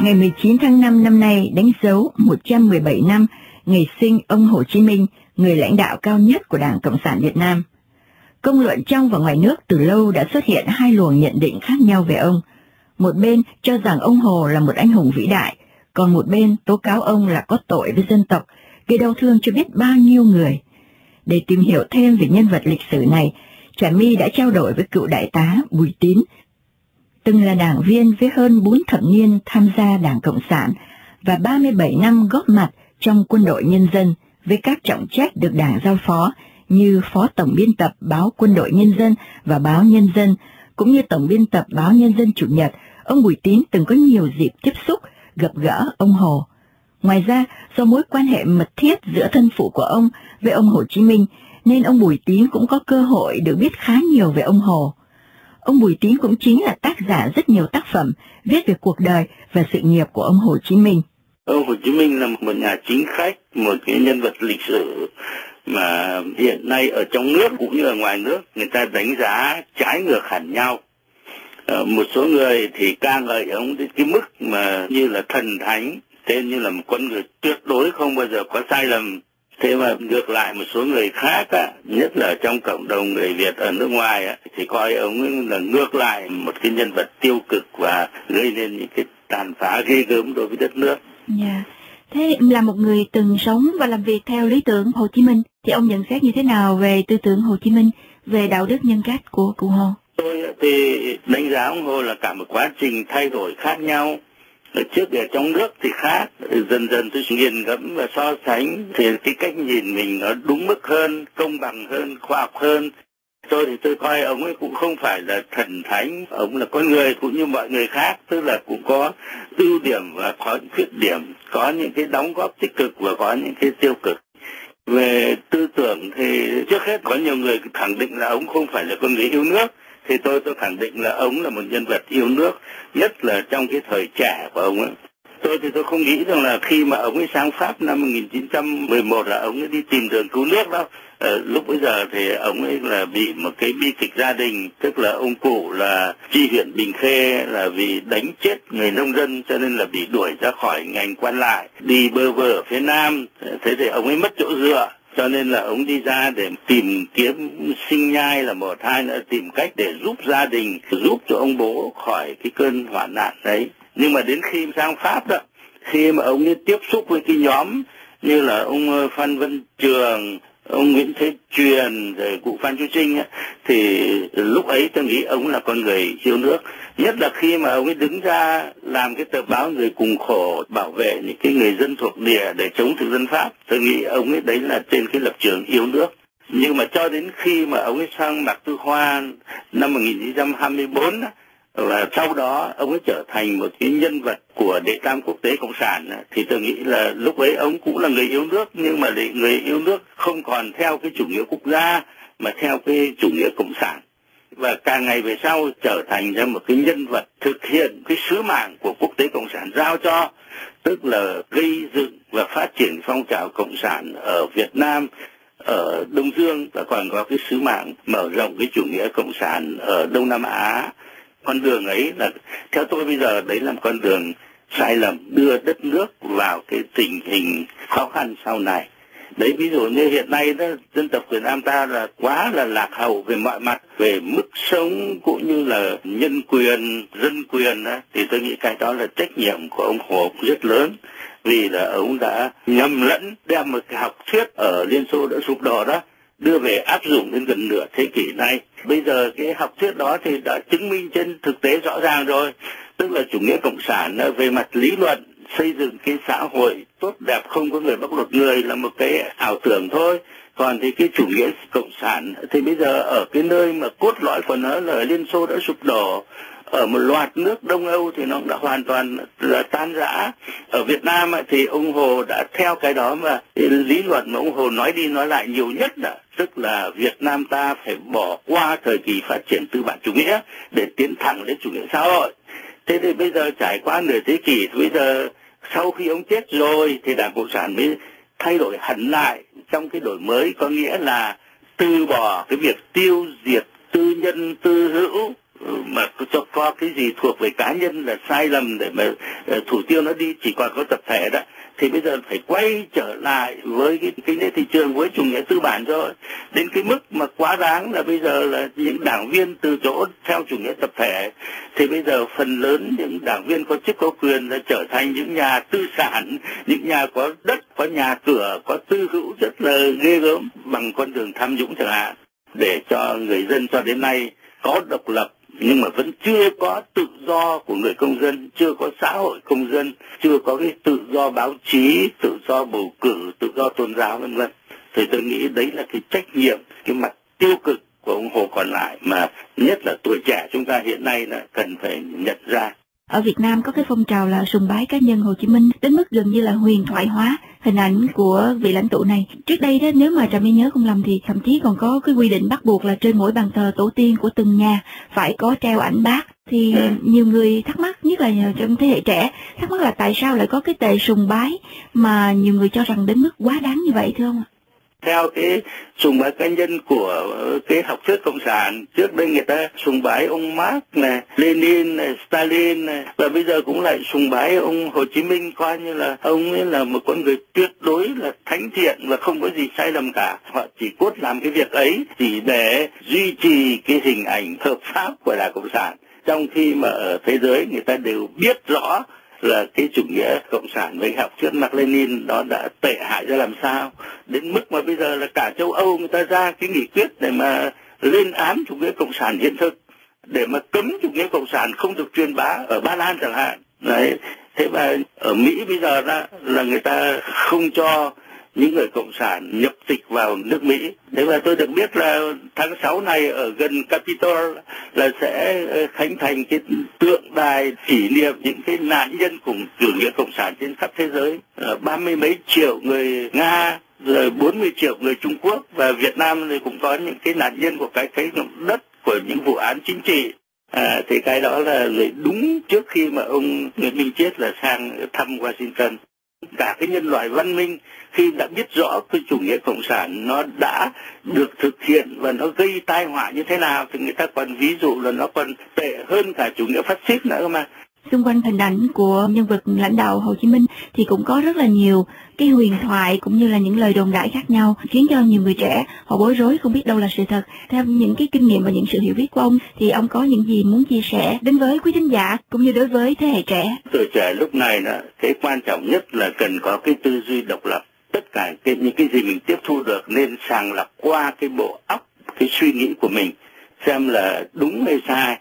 Ngày 19 tháng 5 năm nay đánh dấu 117 năm ngày sinh ông Hồ Chí Minh, người lãnh đạo cao nhất của Đảng Cộng sản Việt Nam. Công luận trong và ngoài nước từ lâu đã xuất hiện hai luồng nhận định khác nhau về ông. Một bên cho rằng ông Hồ là một anh hùng vĩ đại, còn một bên tố cáo ông là có tội với dân tộc, gây đau thương cho biết bao nhiêu người. Để tìm hiểu thêm về nhân vật lịch sử này, Trà My đã trao đổi với cựu đại tá Bùi Tín, từng là đảng viên với hơn 4 thập niên tham gia Đảng Cộng sản và 37 năm góp mặt trong quân đội nhân dân với các trọng trách được Đảng giao phó như Phó Tổng biên tập báo Quân đội Nhân dân và báo Nhân dân, cũng như Tổng biên tập báo Nhân dân Chủ nhật, ông Bùi Tín từng có nhiều dịp tiếp xúc, gặp gỡ ông Hồ. Ngoài ra, do mối quan hệ mật thiết giữa thân phụ của ông với ông Hồ Chí Minh, nên ông Bùi Tín cũng có cơ hội được biết khá nhiều về ông Hồ. Ông Bùi Tín cũng chính là tác giả rất nhiều tác phẩm viết về cuộc đời và sự nghiệp của ông Hồ Chí Minh. Ông Hồ Chí Minh là một nhà chính khách, một cái nhân vật lịch sử mà hiện nay ở trong nước cũng như ở ngoài nước người ta đánh giá trái ngược hẳn nhau. Ờ, một số người thì ca ngợi ông đến cái mức mà như là thần thánh, tên như là một con người tuyệt đối không bao giờ có sai lầm thế mà ngược lại một số người khác á, nhất là trong cộng đồng người Việt ở nước ngoài á, thì coi ông là ngược lại một cái nhân vật tiêu cực và gây nên những cái tàn phá ghê gớm đối với đất nước. Dạ. Yeah. Thế là một người từng sống và làm việc theo lý tưởng Hồ Chí Minh, thì ông nhận xét như thế nào về tư tưởng Hồ Chí Minh, về đạo đức nhân cách của cụ Hồ? Tôi thì đánh giá ông Hồ là cả một quá trình thay đổi khác nhau trước ở trong nước thì khác. Dần dần tôi nghiền ngẫm và so sánh thì cái cách nhìn mình nó đúng mức hơn, công bằng hơn, khoa học hơn. Tôi thì tôi coi ông ấy cũng không phải là thần thánh, ông là con người cũng như mọi người khác, tức là cũng có ưu điểm và có những khuyết điểm, có những cái đóng góp tích cực và có những cái tiêu cực. Về tư tưởng thì trước hết có nhiều người khẳng định là ông không phải là con người yêu nước thì tôi tôi khẳng định là ông là một nhân vật yêu nước nhất là trong cái thời trẻ của ông ấy. Tôi thì tôi không nghĩ rằng là khi mà ông ấy sang Pháp năm 1911 là ông ấy đi tìm đường cứu nước đâu. À, lúc bây giờ thì ông ấy là bị một cái bi kịch gia đình tức là ông cụ là chi huyện Bình Khê là vì đánh chết người nông dân cho nên là bị đuổi ra khỏi ngành quan lại đi bơ vơ ở phía Nam. Thế thì ông ấy mất chỗ dựa cho nên là ông đi ra để tìm kiếm sinh nhai là một, hai nữa, tìm cách để giúp gia đình, giúp cho ông bố khỏi cái cơn hoạn nạn đấy. Nhưng mà đến khi sang pháp đó, khi mà ông ấy tiếp xúc với cái nhóm như là ông ờ, phan văn trường ông Nguyễn Thế Truyền rồi cụ Phan Chu Trinh ấy, thì lúc ấy tôi nghĩ ông là con người yêu nước. Nhất là khi mà ông ấy đứng ra làm cái tờ báo người cùng khổ bảo vệ những cái người dân thuộc địa để chống thực dân Pháp tôi nghĩ ông ấy đấy là trên cái lập trường yêu nước. Nhưng mà cho đến khi mà ông ấy sang Mạc Tư Hoa năm 1924 và sau đó, ông ấy trở thành một cái nhân vật của đệ tam quốc tế cộng sản. Thì tôi nghĩ là lúc ấy ông cũng là người yêu nước, nhưng mà người yêu nước không còn theo cái chủ nghĩa quốc gia, mà theo cái chủ nghĩa cộng sản. Và càng ngày về sau trở thành ra một cái nhân vật thực hiện cái sứ mạng của quốc tế cộng sản giao cho, tức là gây dựng và phát triển phong trào cộng sản ở Việt Nam, ở Đông Dương, và còn có cái sứ mạng mở rộng cái chủ nghĩa cộng sản ở Đông Nam Á con đường ấy là theo tôi bây giờ đấy là một con đường sai lầm đưa đất nước vào cái tình hình khó khăn sau này đấy ví dụ như hiện nay đó dân tộc Việt Nam ta là quá là lạc hậu về mọi mặt về mức sống cũng như là nhân quyền dân quyền đó, thì tôi nghĩ cái đó là trách nhiệm của ông Hồ rất lớn vì là ông đã nhầm lẫn đem một cái học thuyết ở Liên Xô đã sụp đổ đó đưa về áp dụng đến gần nửa thế kỷ nay. Bây giờ cái học thuyết đó thì đã chứng minh trên thực tế rõ ràng rồi. Tức là chủ nghĩa cộng sản ờ, về mặt lý luận, xây dựng cái xã hội tốt đẹp không có người bóc lột người là một cái ảo tưởng thôi còn thì cái chủ nghĩa cộng sản, thì bây giờ ở cái nơi mà cốt lõi của nó là ở liên xô đã sụp đổ ở một loạt nước Đông Âu thì nó đã hoàn toàn là tan rã. Ở Việt Nam thì ông Hồ đã theo cái đó mà lý luận mà ông Hồ nói đi nói lại nhiều nhất là tức là Việt Nam ta phải bỏ qua thời kỳ phát triển tư bản chủ nghĩa để tiến thẳng đến chủ nghĩa xã hội. Thế thì bây giờ trải qua nửa thế kỷ, bây giờ sau khi ông chết rồi thì Đảng Cộng sản mới thay đổi hẳn lại trong cái đổi mới có nghĩa là từ bỏ cái việc tiêu diệt tư nhân tư hữu mà cho có cái gì thuộc về cá nhân là sai lầm để mà ờ, thủ tiêu nó đi chỉ còn có tập thể đó, thì bây giờ phải quay trở lại với cái kinh tế thị trường với chủ nghĩa tư bản thôi. Đến cái mức mà quá đáng là bây giờ là những đảng viên từ chỗ theo chủ nghĩa tập thể, thì bây giờ phần lớn những đảng viên có chức có quyền là trở thành những nhà tư sản, những nhà có đất, có nhà cửa, có tư hữu rất là ghê gớm bằng con đường tham nhũng chẳng hạn, để cho người dân cho đến nay có độc lập nhưng mà vẫn chưa có tự do của người công dân, chưa có xã hội công dân, chưa có cái tự do báo chí, tự do bầu cử, tự do tôn giáo vân vân. Thì tôi nghĩ đấy là cái trách nhiệm, cái mặt tiêu cực của ông Hồ còn lại mà nhất là tuổi trẻ chúng ta hiện nay là cần phải nhận ra. Ở Việt Nam có cái phong trào là sùng bái cá nhân Hồ Chí Minh đến mức gần như là huyền thoại hóa hình ảnh của vị lãnh tụ này. Trước đây đó nếu mà Trà My nhớ không lầm thì thậm chí còn có cái quy định bắt buộc là trên mỗi bàn thờ tổ tiên của từng nhà phải có treo ảnh bác. Thì nhiều người thắc mắc, nhất là trong thế hệ trẻ, thắc mắc là tại sao lại có cái tệ sùng bái mà nhiều người cho rằng đến mức quá đáng như vậy thưa ông ạ? Theo cái sùng bái cá nhân của ờ, cái học thuyết cộng sản. Trước đây người ta sùng bái ông Marx này, Lenin này, Stalin này. Và bây giờ cũng lại sùng bái ông Hồ Chí Minh, coi như là ông ấy là một con người tuyệt đối là thánh thiện và không có gì sai lầm cả. Họ chỉ cốt làm cái việc ấy chỉ để duy trì cái hình ảnh hợp pháp của đảng cộng sản. Trong khi mà ở thế giới người ta đều biết rõ là cái chủ nghĩa cộng sản với học thuyết Mark Lenin đó đã tệ hại ra làm sao đến mức mà bây giờ là cả châu Âu người ta ra cái nghị quyết để mà lên án chủ nghĩa cộng sản hiện thực, để mà cấm chủ nghĩa cộng sản không được truyền bá ở Ba Lan chẳng hạn đấy, thế mà ở Mỹ bây giờ đó là người ta không cho những người cộng sản nhập tịch vào nước Mỹ. Thế và tôi được biết là tháng 6 này ở gần Capitol là sẽ ờ, khánh thành cái tượng đài kỷ niệm những cái nạn nhân của chủ nghĩa cộng sản trên khắp thế giới. Ờ, ba mươi mấy triệu người Nga rồi 40 triệu người Trung Quốc và Việt Nam thì cũng có những cái nạn nhân của cái cái đất của những vụ án chính trị. À, thì cái đó là đúng trước khi mà ông Nguyễn Minh Chiết là sang thăm Washington. Cả cái nhân loại văn minh khi đã biết rõ cái chủ nghĩa cộng sản nó đã được thực hiện và nó gây tai họa như thế nào thì người ta còn ví dụ là nó còn tệ hơn cả chủ nghĩa phát xít nữa mà xung quanh hình ảnh của nhân vật lãnh đạo Hồ Chí Minh thì cũng có rất là nhiều cái huyền thoại cũng như là những lời đồn đại khác nhau khiến cho nhiều người trẻ họ bối rối không biết đâu là sự thật. Theo những cái kinh nghiệm và những sự hiểu biết của ông thì ông có những gì muốn chia sẻ đến với quý khán giả cũng như đối với thế hệ trẻ? Tuổi trẻ lúc này là cái quan trọng nhất là cần có cái tư duy độc lập. Tất cả cái, những cái gì mình tiếp thu được nên sàng lọc qua cái bộ óc, cái suy nghĩ của mình xem là đúng hay sai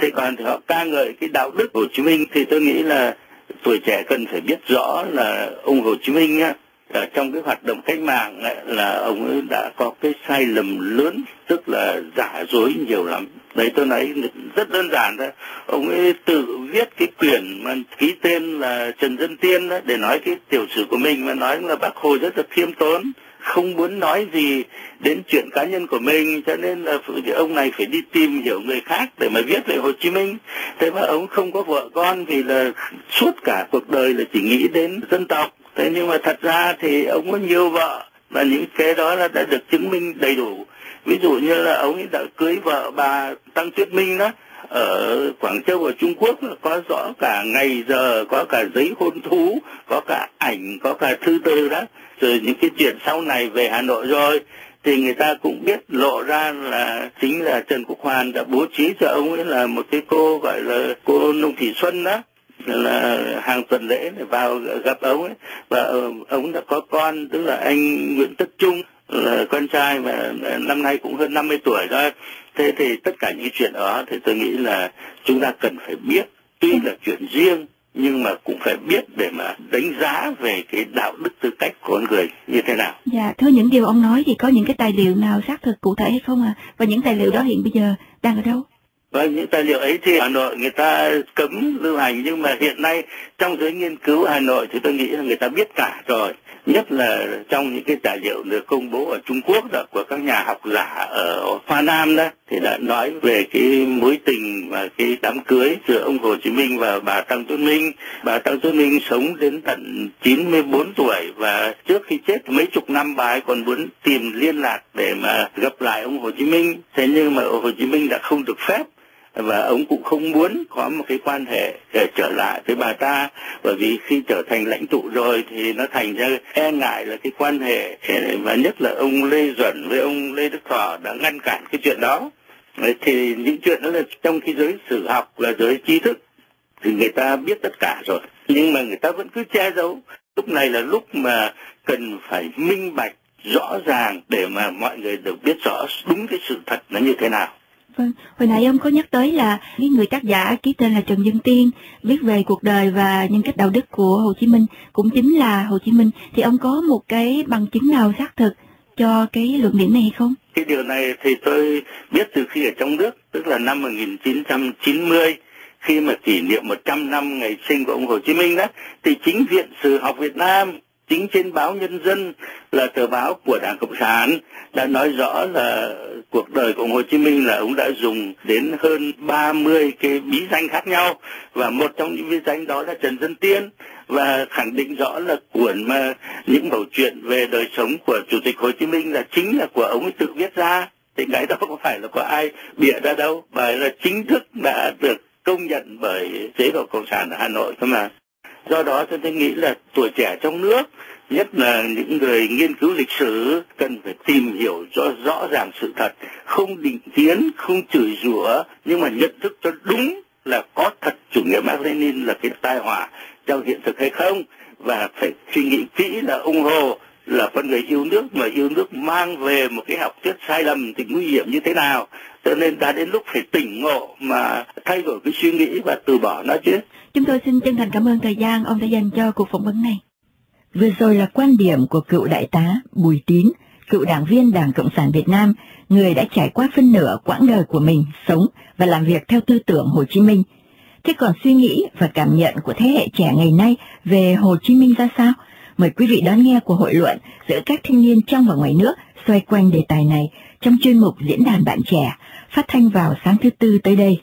thế còn thì họ ca ngợi cái đạo đức Hồ Chí Minh thì tôi nghĩ là tuổi trẻ cần phải biết rõ là ông Hồ Chí Minh á, ở trong cái hoạt động cách mạng ấy, là ông ấy đã có cái sai lầm lớn tức là giả dối nhiều lắm. Đấy tôi nói rất đơn giản thôi. Ông ấy tự viết cái quyển mà ký tên là trần dân tiên đó, để nói cái tiểu sử của mình mà nói là bác hồ rất là khiêm tốn không muốn nói gì đến chuyện cá nhân của mình, cho nên là ông này phải đi tìm hiểu người khác để mà viết về Hồ Chí Minh. Thế mà ông không có vợ con vì là suốt cả cuộc đời là chỉ nghĩ đến dân tộc. Thế nhưng mà thật ra thì ông có nhiều vợ, và những cái đó là đã được chứng minh đầy đủ. Ví dụ như là ông ấy đã cưới vợ bà Tăng Tuyết Minh đó ở Quảng Châu ở Trung Quốc có rõ cả ngày giờ, có cả giấy hôn thú, có cả ảnh, có cả thư từ đó. Rồi những cái chuyện sau này về Hà Nội rồi thì người ta cũng biết lộ ra là chính là Trần Quốc Hoàn đã bố trí cho ông ấy là một cái cô gọi là cô Nông Thị Xuân đó là hàng tuần lễ để vào gặp ông ấy và ông đã có con tức là anh Nguyễn Tất Trung là con trai mà năm nay cũng hơn 50 tuổi rồi thế thì tất cả những chuyện đó thì tôi nghĩ là chúng ta cần phải biết tuy là chuyện riêng nhưng mà cũng phải biết để mà đánh giá về cái đạo đức tư cách của con người như thế nào. Dạ, thưa những điều ông nói thì có những cái tài liệu nào xác thực cụ thể hay không à? Và những tài liệu đó hiện bây giờ đang ở đâu? Vâng, những tài liệu ấy thì Hà Nội người ta cấm lưu hành nhưng mà hiện nay trong giới nghiên cứu Hà Nội thì tôi nghĩ là người ta biết cả rồi nhất là trong những cái tài liệu được công bố ở Trung Quốc đó, của các nhà học giả ở Hoa Nam đó, thì đã nói về cái mối tình và cái đám cưới giữa ông Hồ Chí Minh và bà Tăng Tuấn Minh. Bà Tăng Tuấn Minh sống đến tận 94 tuổi và trước khi chết mấy chục năm, bà ấy còn muốn tìm liên lạc để mà gặp lại ông Hồ Chí Minh. Thế nhưng mà ông Hồ Chí Minh đã không được phép và ông cũng không muốn có một cái quan hệ để trở lại với bà ta. Bởi vì khi trở thành lãnh tụ rồi thì nó thành ra e ngại là cái quan hệ ờ, và nhất là ông Lê Duẩn với ông Lê Đức Thọ đã ngăn cản cái chuyện đó. Thì những chuyện đó là trong cái giới sử học là giới trí thức thì người ta biết tất cả rồi. Nhưng mà người ta vẫn cứ che giấu. Lúc này là lúc mà cần phải minh bạch, rõ ràng để mà mọi người được biết rõ đúng cái sự thật nó như thế nào. Vâng, hồi nãy ông có nhắc tới là cái người tác giả ký tên là Trần Dân Tiên viết về cuộc đời và nhân cách đạo đức của Hồ Chí Minh cũng chính là Hồ Chí Minh thì ông có một cái bằng chứng nào xác thực cho cái luận điểm này hay không? Cái điều này thì tôi biết từ khi ở trong nước, tức là năm 1990 khi mà kỷ niệm 100 năm ngày sinh của ông Hồ Chí Minh đó thì chính viện sử học Việt Nam chính trên báo Nhân dân là tờ báo của Đảng Cộng sản đã nói rõ là cuộc đời của ông Hồ Chí Minh là ông đã dùng đến hơn 30 cái bí danh khác nhau và một trong những bí danh đó là Trần Dân Tiên và khẳng định rõ là cuốn mà những mẩu chuyện về đời sống của Chủ tịch Hồ Chí Minh là chính là của ông ấy tự viết ra. Thì cái đó không phải là có ai bịa ra đâu bởi là chính thức đã được công nhận bởi chế độ cộng sản ở Hà Nội cơ mà do đó tôi nghĩ là tuổi trẻ trong nước, nhất là những người nghiên cứu lịch sử, cần phải tìm hiểu rõ rõ ràng sự thật, không định kiến, không chửi rủa, nhưng mà nhận thức cho đúng là có thật chủ nghĩa Mark Lenin là cái tai họa trong hiện thực hay không, và phải suy nghĩ kỹ là ủng hộ là con người yêu nước, mà yêu nước mang về một cái học thuyết sai lầm thì nguy hiểm như thế nào? Cho nên đã đến lúc phải tỉnh ngộ mà thay đổi cái suy nghĩ và từ bỏ nó chứ. Chúng tôi xin chân thành cảm ơn thời gian ông đã dành cho cuộc phỏng vấn này. Vừa rồi là quan điểm của cựu đại tá Bùi Tín, cựu đảng viên Đảng Cộng sản Việt Nam, người đã trải qua phân nửa quãng đời của mình sống và làm việc theo tư tưởng Hồ Chí Minh. Thế còn suy nghĩ và cảm nhận của thế hệ trẻ ngày nay về Hồ Chí Minh ra sao? Mời quý vị đón nghe cuộc hội luận giữa các thanh niên trong và ngoài nước xoay quanh đề tài này trong chuyên mục Diễn đàn Bạn Trẻ, phát thanh vào sáng thứ Tư tới đây.